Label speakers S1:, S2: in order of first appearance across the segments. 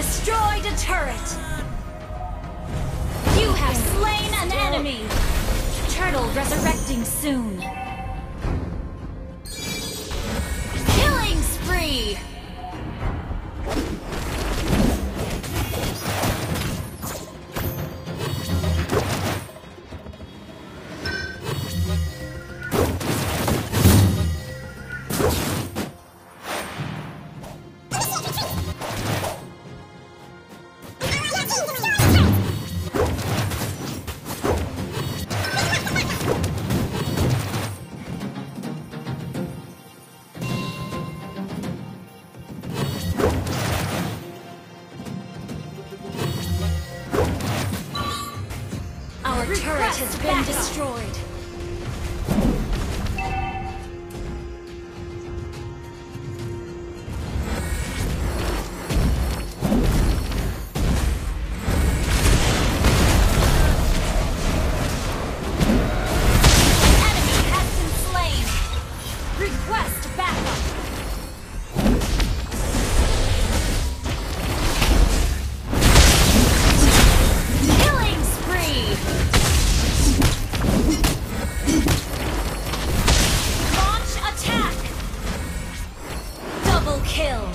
S1: destroyed a turret! You have slain an enemy! Turtle resurrecting soon! Every turret has been destroyed. Double kill!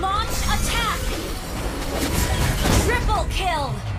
S1: Launch attack! Triple kill!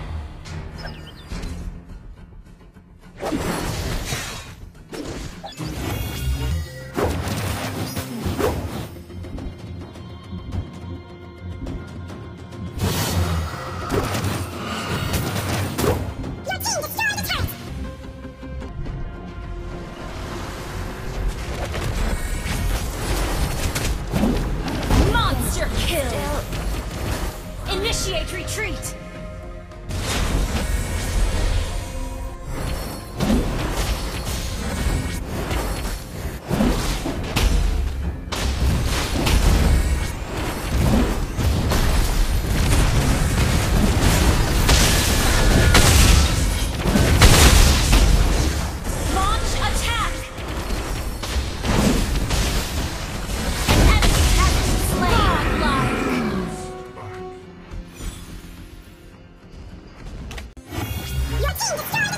S1: 给你个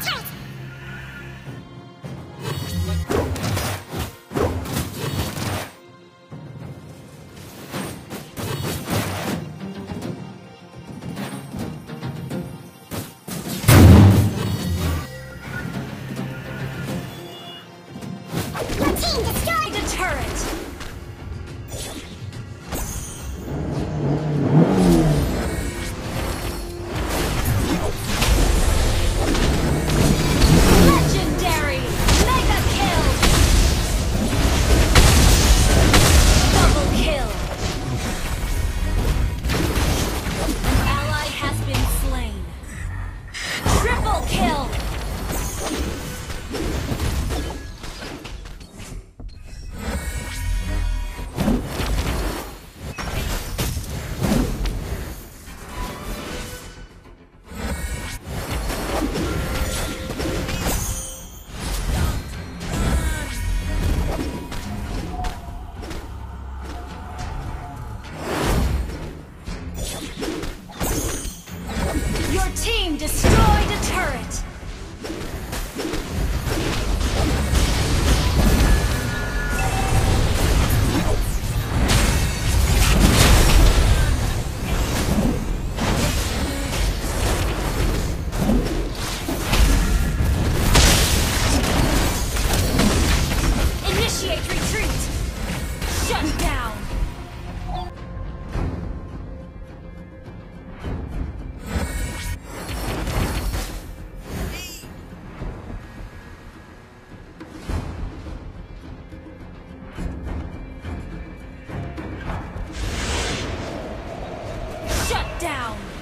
S1: down.